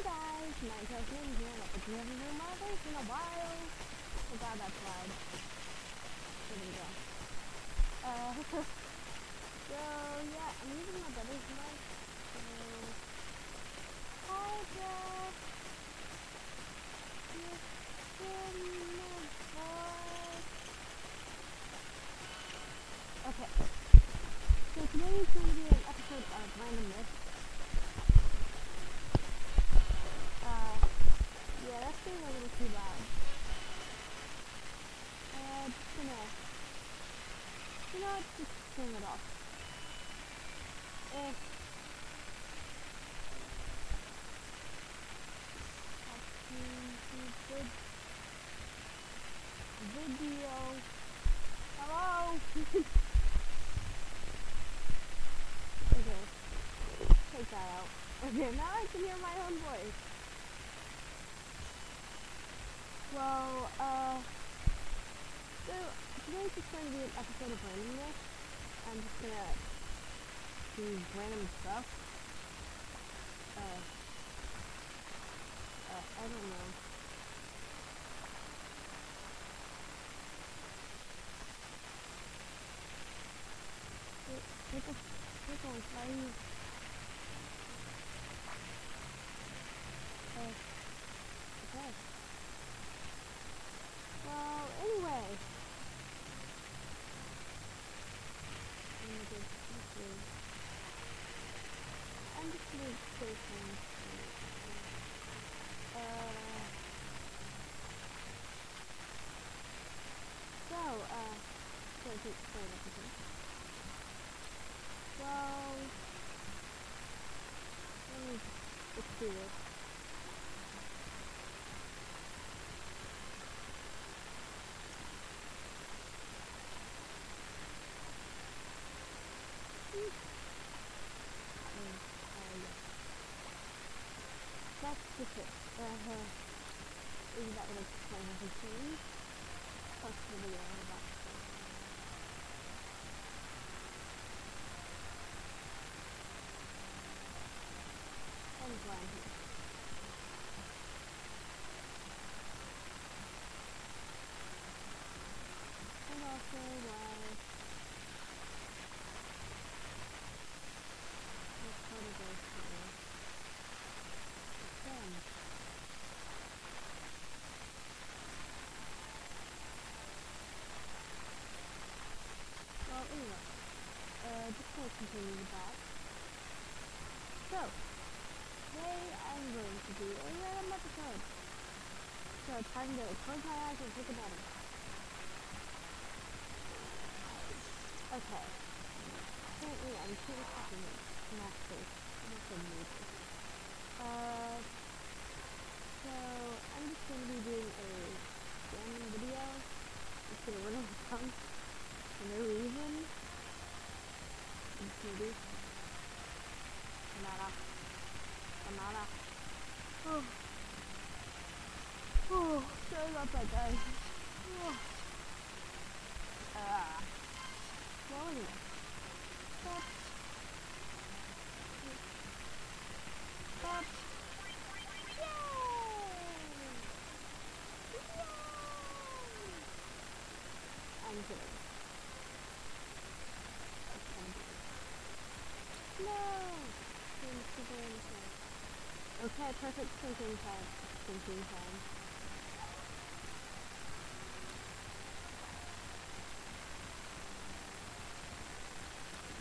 Hey guys, Minecraft Ninja here, and haven't been my face in a while. Oh god, that's loud. There we go. Uh, so yeah, I'm using my brother's mic. So, hi Jeff. You're in my voice. Okay. So today is going to be an episode of Random Myths. Uh, yeah, that's getting a little too loud. Uh, just gonna, you know what, just turn it off. Eh. Video. Hello? okay. Take that out. Okay, now I can hear my own voice. Well, uh, so today's just going to be an episode of randomness. I'm just gonna random stuff. Uh, uh, I don't know. Pickle, pickles, why are you? Uh, okay. Well, anyway. I'm I'm just gonna say some. Uh. So, uh, so to explain everything. Well, let me just do this. That's just it. Uh, is that what explain everything? Plus the video I'm to say. And why I'm here. And also why this part of our story. Then, well, anyway, uh, just to continue with that. So, today I'm going to do a random episode. So, time to close my eyes and take a better. Okay. Currently, I'm. Uh, so I'm just going to be doing a random video. It's gonna run over tongue for no reason. Do banana, banana. Oh, oh, sorry about that, guys. Oh. Ah. Well, anyway. Stop. Stop. I'm kidding. That's kind of Okay, perfect thinking time. Thinking time.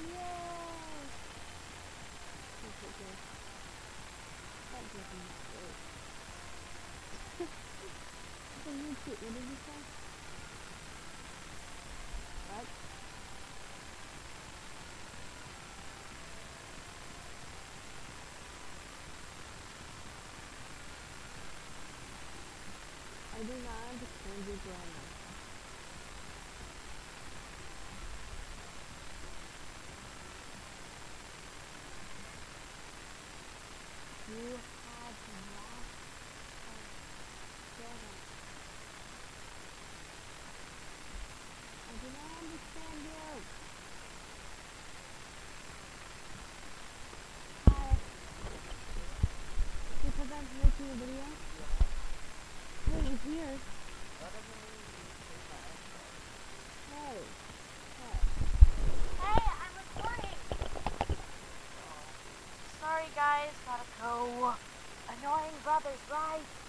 Yay! Okay. That. What did you do? What did you say? What? I do not grammar. You lost grammar. I do not understand you. Hi. You prevent your video? Yeah. Hey, he's here. Guys, gotta go. Annoying brothers, right?